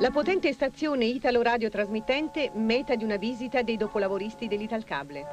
La potente stazione Italo Radio trasmittente, meta di una visita dei dopolavoristi dell'Italcable.